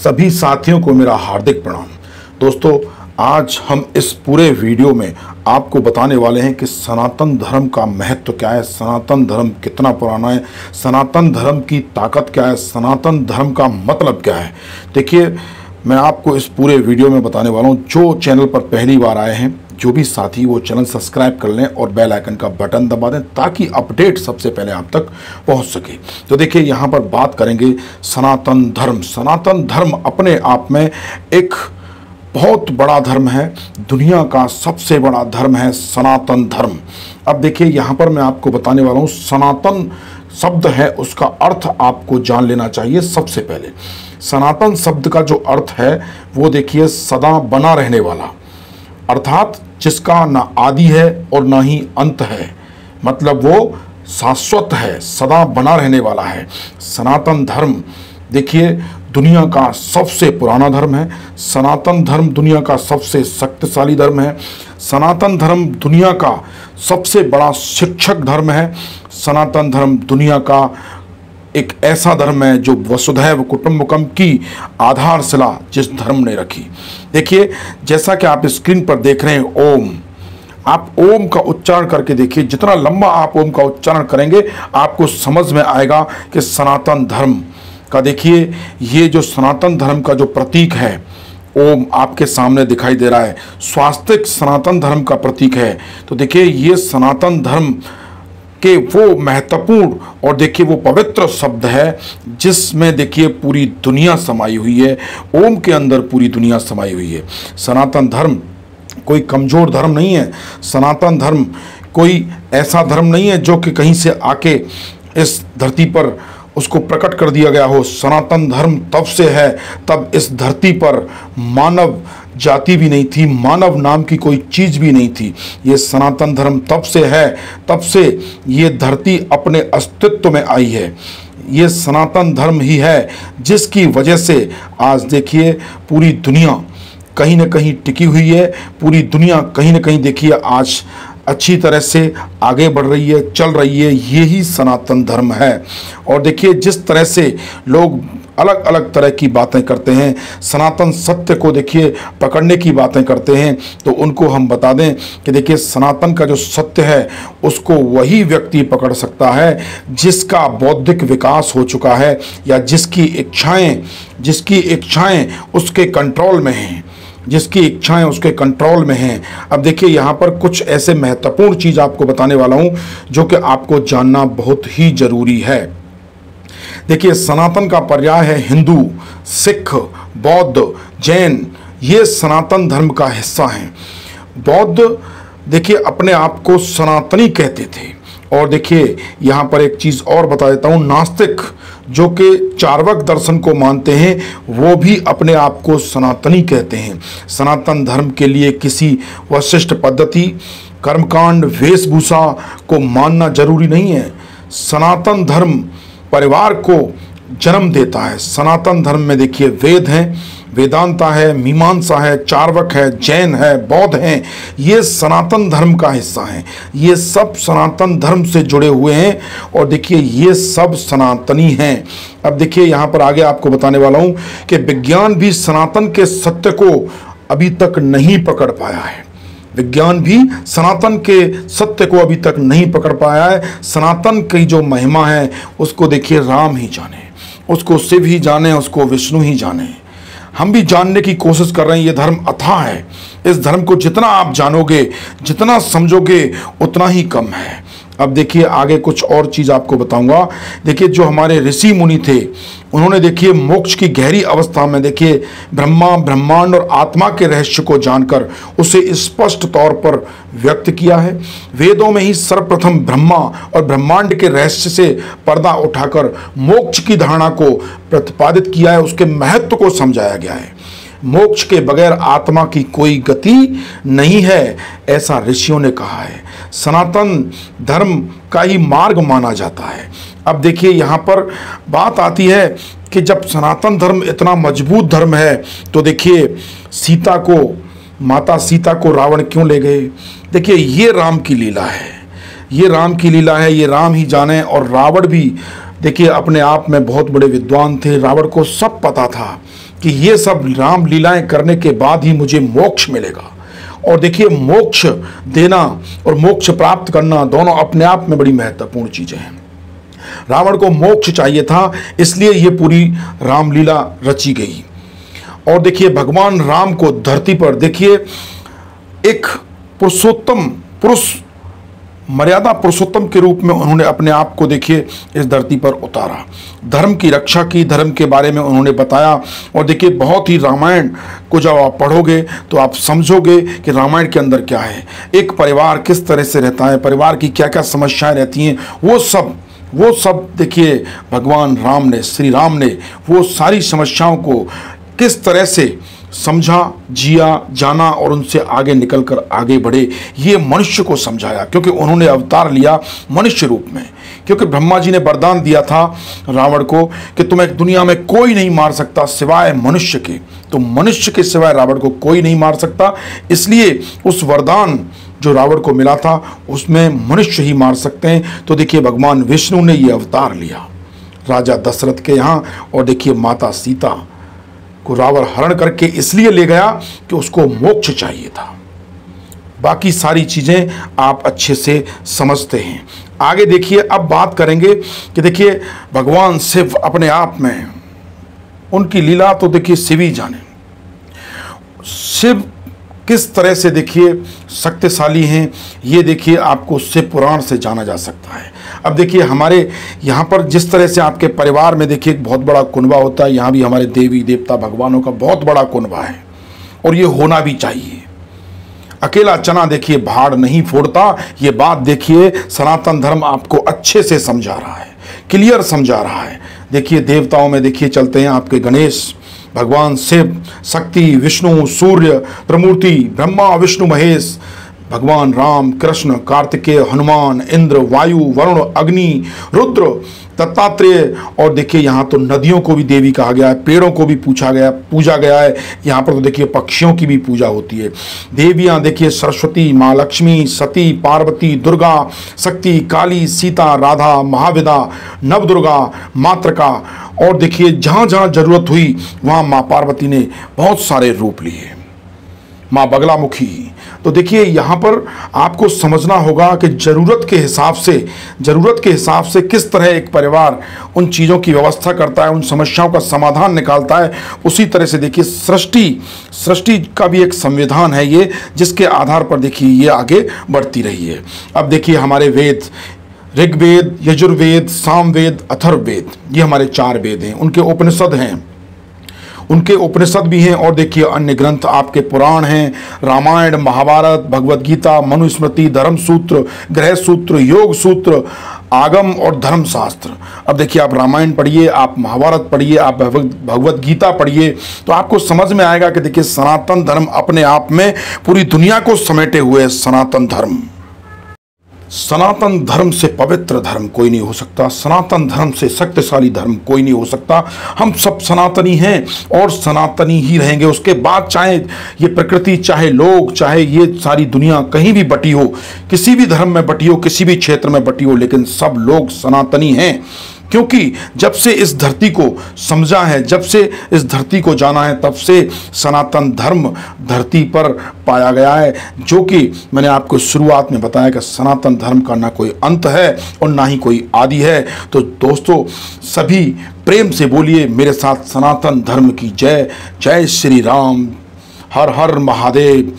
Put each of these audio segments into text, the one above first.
सभी साथियों को मेरा हार्दिक प्रणाम। दोस्तों, आज हम इस पूरे वीडियो में आपको बताने वाले हैं कि सनातन धर्म का महत्व क्या है, सनातन धर्म कितना पुराना है, सनातन धर्म की ताकत क्या है, सनातन धर्म का मतलब क्या है। देखिए, मैं आपको इस पूरे वीडियो में बताने वाला हूँ, जो चैनल पर पहली बार आए हैं जो भी साथी वो चैनल सब्सक्राइब कर लें और बेल आइकन का बटन दबा दें ताकि अपडेट सबसे पहले आप तक पहुँच सके। तो देखिए, यहाँ पर बात करेंगे सनातन धर्म। सनातन धर्म अपने आप में एक बहुत बड़ा धर्म है। दुनिया का सबसे बड़ा धर्म है सनातन धर्म। अब देखिए, यहाँ पर मैं आपको बताने वाला हूँ, सनातन शब्द है, उसका अर्थ आपको जान लेना चाहिए सबसे पहले। सनातन शब्द का जो अर्थ है, वो देखिए, सदा बना रहने वाला। अर्थात जिसका ना आदि है और ना ही अंत है। मतलब वो शाश्वत है, सदा बना रहने वाला है। सनातन धर्म, देखिए, दुनिया का सबसे पुराना धर्म है। सनातन धर्म दुनिया का सबसे शक्तिशाली धर्म है। सनातन धर्म दुनिया का सबसे बड़ा शिक्षक धर्म है। सनातन धर्म दुनिया का एक ऐसा धर्म है जो वसुधैव कुटुंबकम की आधारशिला जिस धर्म ने रखी। देखिए, जैसा कि आप स्क्रीन पर देख रहे हैं, ओम। आप ओम का उच्चारण करके देखिए, जितना लंबा आप ओम का उच्चारण करेंगे, आपको समझ में आएगा कि सनातन धर्म का देखिए, ये जो सनातन धर्म का जो प्रतीक है, ओम आपके सामने दिखाई दे रहा है। स्वास्तिक सनातन धर्म का प्रतीक है। तो देखिए, ये सनातन धर्म के वो महत्वपूर्ण और देखिए वो पवित्र शब्द है, जिसमें देखिए पूरी दुनिया समाई हुई है, ओम के अंदर पूरी दुनिया समाई हुई है। सनातन धर्म कोई कमज़ोर धर्म नहीं है। सनातन धर्म कोई ऐसा धर्म नहीं है जो कि कहीं से आके इस धरती पर उसको प्रकट कर दिया गया हो। सनातन धर्म तब से है तब इस धरती पर मानव जाति भी नहीं थी, मानव नाम की कोई चीज़ भी नहीं थी। ये सनातन धर्म तब से है, तब से ये धरती अपने अस्तित्व में आई है। ये सनातन धर्म ही है जिसकी वजह से आज देखिए पूरी दुनिया कहीं ना कहीं टिकी हुई है, पूरी दुनिया कहीं ना कहीं देखिए आज अच्छी तरह से आगे बढ़ रही है, चल रही है, यही सनातन धर्म है। और देखिए, जिस तरह से लोग अलग अलग तरह की बातें करते हैं, सनातन सत्य को देखिए, पकड़ने की बातें करते हैं तो उनको हम बता दें कि देखिए, सनातन का जो सत्य है, उसको वही व्यक्ति पकड़ सकता है, जिसका बौद्धिक विकास हो चुका है, या जिसकी इच्छाएँ जिसकी इच्छाएँ उसके कंट्रोल में हैं। जिसकी इच्छाएँ उसके कंट्रोल में हैं। अब देखिए, यहाँ पर कुछ ऐसे महत्वपूर्ण चीज़ आपको बताने वाला हूँ, जो कि आपको जानना बहुत ही ज़रूरी है। देखिए, सनातन का पर्याय है हिंदू, सिख, बौद्ध, जैन, ये सनातन धर्म का हिस्सा हैं। बौद्ध, देखिए, अपने आप को सनातनी कहते थे। और देखिए, यहाँ पर एक चीज़ और बता देता हूँ, नास्तिक जो कि चार्वक दर्शन को मानते हैं, वो भी अपने आप को सनातनी कहते हैं। सनातन धर्म के लिए किसी वशिष्ठ पद्धति, कर्मकांड, वेशभूषा को मानना ज़रूरी नहीं है। सनातन धर्म परिवार को जन्म देता है। सनातन धर्म में देखिए, वेद हैं। वेदांता है, मीमांसा है, चार्वक है, जैन है, बौद्ध हैं, ये सनातन धर्म का हिस्सा हैं। ये सब सनातन धर्म से जुड़े हुए हैं और देखिए ये सब सनातनी हैं। अब देखिए यहाँ पर आगे आपको बताने वाला हूँ कि विज्ञान भी सनातन के सत्य को अभी तक नहीं पकड़ पाया है। विज्ञान भी सनातन के सत्य को अभी तक नहीं पकड़ पाया है। सनातन की जो महिमा है, उसको देखिए राम ही जाने, उसको शिव ही जाने, उसको विष्णु ही जाने। हम भी जानने की कोशिश कर रहे हैं, ये धर्म अथा है। इस धर्म को जितना आप जानोगे, जितना समझोगे, उतना ही कम है। अब देखिए आगे कुछ और चीज़ आपको बताऊँगा। देखिए, जो हमारे ऋषि मुनि थे, उन्होंने देखिए मोक्ष की गहरी अवस्था में देखिए ब्रह्मा, ब्रह्मांड और आत्मा के रहस्य को जानकर उसे स्पष्ट तौर पर व्यक्त किया है। वेदों में ही सर्वप्रथम ब्रह्मा और ब्रह्मांड के रहस्य से पर्दा उठाकर मोक्ष की धारणा को प्रतिपादित किया है, उसके महत्व को समझाया गया है। मोक्ष के बगैर आत्मा की कोई गति नहीं है, ऐसा ऋषियों ने कहा है। सनातन धर्म का ही मार्ग माना जाता है। अब देखिए, यहाँ पर बात आती है कि जब सनातन धर्म इतना मज़बूत धर्म है तो देखिए, सीता को, माता सीता को रावण क्यों ले गए? देखिए, ये राम की लीला है। ये राम की लीला है, ये राम ही जाने और रावण भी। देखिए, अपने आप में बहुत बड़े विद्वान थे। रावण को सब पता था। कि ये सब राम लीलाएँ करने के बाद ही मुझे मोक्ष मिलेगा। और देखिए, मोक्ष देना और मोक्ष प्राप्त करना दोनों अपने आप में बड़ी महत्वपूर्ण चीज़ें हैं। रावण को मोक्ष चाहिए था, इसलिए ये पूरी रामलीला रची गई। और देखिए, भगवान राम को धरती पर देखिए, एक पुरुषोत्तम, पुरुष मर्यादा पुरुषोत्तम के रूप में उन्होंने अपने आप को देखिए, इस धरती पर उतारा। धर्म की रक्षा की, धर्म के बारे में उन्होंने बताया। और देखिए, बहुत ही रामायण को जब आप पढ़ोगे तो आप समझोगे कि रामायण के अंदर क्या है। एक परिवार किस तरह से रहता है, परिवार की क्या क्या समस्याएँ रहती हैं, वो सब वो सब देखिए, भगवान राम ने, श्री राम ने वो सारी समस्याओं को किस तरह से समझा, जिया, जाना और उनसे आगे निकलकर आगे बढ़े। ये मनुष्य को समझाया, क्योंकि उन्होंने अवतार लिया मनुष्य रूप में। क्योंकि ब्रह्मा जी ने वरदान दिया था रावण को कि तुम्हें दुनिया में कोई नहीं मार सकता सिवाय मनुष्य के। तो मनुष्य के सिवाय रावण को कोई नहीं मार सकता। इसलिए उस वरदान जो रावण को मिला था, उसमें मनुष्य ही मार सकते हैं। तो देखिए भगवान विष्णु ने ये अवतार लिया। राजा दशरथ के यहाँ, और देखिए माता सीता। को रावण हरण करके इसलिए ले गया कि उसको मोक्ष चाहिए था। बाकी सारी चीज़ें आप अच्छे से समझते हैं। आगे देखिए, अब बात करेंगे कि देखिए, भगवान शिव अपने आप में, उनकी लीला तो देखिए शिव ही जाने। शिव किस तरह से देखिए, शक्तिशाली हैं, ये देखिए आपको शिव पुराण से जाना जा सकता है। अब देखिए, हमारे यहाँ पर जिस तरह से आपके परिवार में देखिए, एक बहुत बड़ा कुनबा होता है। यहाँ भी हमारे देवी, देवता, भगवानों का बहुत बड़ा कुनबा है। और ये होना भी चाहिए। अकेला चना देखिए, भाड़ नहीं फोड़ता। ये बात देखिए, सनातन धर्म आपको अच्छे से समझा रहा है। क्लियर समझा रहा है। देखिए, देवताओं में देखिए, चलते हैं आपके गणेश, भगवान शिव, शक्ति, विष्णु, सूर्य प्रमूर्ति ब्रह्मा, विष्णु, महेश भगवान राम, कृष्ण, कार्तिकेय, हनुमान, इंद्र, वायु, वरुण, अग्नि, रुद्र, दत्तात्रेय और देखिए यहाँ तो नदियों को भी देवी कहा गया है, पेड़ों को भी पूछा गया, पूजा गया है। यहाँ पर तो देखिए पक्षियों की भी पूजा होती है। देवियाँ देखिए सरस्वती, माँ लक्ष्मी, सती, पार्वती, दुर्गा, शक्ति, काली, सीता, राधा, महाविदा, नवदुर्गा, मातृका और देखिए जहाँ जहाँ ज़रूरत हुई, वहाँ माँ पार्वती ने बहुत सारे रूप लिए। माँ बगलामुखी। तो देखिए, यहाँ पर आपको समझना होगा कि ज़रूरत के हिसाब से, ज़रूरत के हिसाब से किस तरह एक परिवार उन चीज़ों की व्यवस्था करता है, उन समस्याओं का समाधान निकालता है। उसी तरह से देखिए, सृष्टि सृष्टि का भी एक संविधान है ये, जिसके आधार पर देखिए, ये आगे बढ़ती रही है। अब देखिए, हमारे वेद, ऋग्वेद, यजुर्वेद, सामवेद, अथर्ववेद, ये हमारे चार वेद हैं, उनके उपनिषद हैं। उनके उपनिषद भी हैं और देखिए अन्य ग्रंथ आपके पुराण हैं। रामायण, महाभारत भगवत गीता, मनुस्मृति धर्म सूत्र ग्रह सूत्र योग सूत्र आगम और धर्मशास्त्र। अब देखिए आप रामायण पढ़िए, आप महाभारत पढ़िए, आप भगवत गीता पढ़िए तो आपको समझ में आएगा कि देखिए सनातन धर्म अपने आप में पूरी दुनिया को समेटे हुए सनातन धर्म। सनातन धर्म से पवित्र धर्म कोई नहीं हो सकता, सनातन धर्म से शक्तिशाली धर्म कोई नहीं हो सकता। हम सब सनातनी हैं और सनातनी ही रहेंगे। उसके बाद चाहे ये प्रकृति, चाहे लोग, चाहे ये सारी दुनिया कहीं भी बटी हो, किसी भी धर्म में बटी हो, किसी भी क्षेत्र में बटी हो, लेकिन सब लोग सनातनी हैं। क्योंकि जब से इस धरती को समझा है, जब से इस धरती को जाना है, तब से सनातन धर्म धरती पर पाया गया है, जो कि मैंने आपको शुरुआत में बताया कि सनातन धर्म का ना कोई अंत है और ना ही कोई आदि है। तो दोस्तों, सभी प्रेम से बोलिए, मेरे साथ सनातन धर्म की जय जय श्री राम, हर हर महादेव,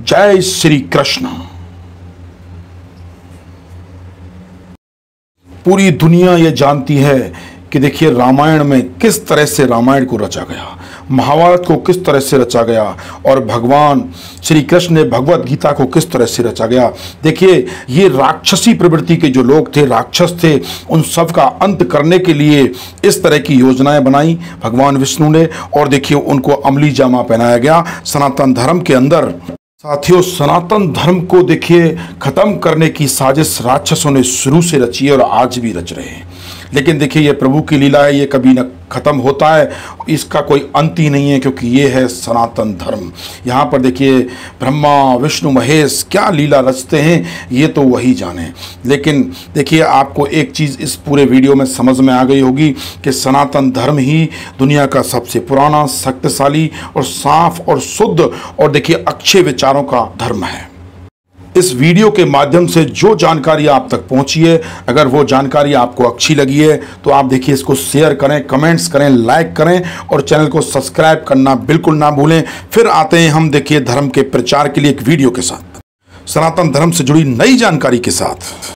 जय श्री कृष्ण। पूरी दुनिया ये जानती है कि देखिए रामायण में किस तरह से रामायण को रचा गया, महाभारत को किस तरह से रचा गया, और भगवान, श्री कृष्ण ने भगवत गीता को किस तरह से रचा गया। देखिए, ये राक्षसी प्रवृत्ति के जो लोग थे, राक्षस थे, उन सब का अंत करने के लिए इस तरह की योजनाएँ बनाई भगवान विष्णु ने, और देखिए उनको अमली जामा पहनाया गया। सनातन धर्म के अंदर साथियों, सनातन धर्म को देखिए, खत्म करने की साजिश राक्षसों ने शुरू से रची है और आज भी रच रहे हैं। लेकिन देखिए, ये प्रभु की लीला है, ये कभी न खत्म होता है। इसका कोई अंत ही नहीं है, क्योंकि ये है सनातन धर्म। यहाँ पर देखिए, ब्रह्मा, विष्णु, महेश, क्या लीला रचते हैं, ये तो वही जाने। लेकिन देखिए, आपको एक चीज़ इस पूरे वीडियो में समझ में आ गई होगी कि सनातन धर्म ही दुनिया का सबसे पुराना, शक्तिशाली और साफ़ और शुद्ध और देखिए, अच्छे विचारों का धर्म है। इस वीडियो के माध्यम से जो जानकारी आप तक पहुँची है, अगर वो जानकारी आपको अच्छी लगी है तो आप देखिए इसको शेयर करें कमेंट्स करें लाइक करें और चैनल को सब्सक्राइब करना बिल्कुल ना भूलें। फिर आते हैं हम, देखिए धर्म के प्रचार के लिए एक वीडियो के साथ। सनातन धर्म से जुड़ी नई जानकारी के साथ।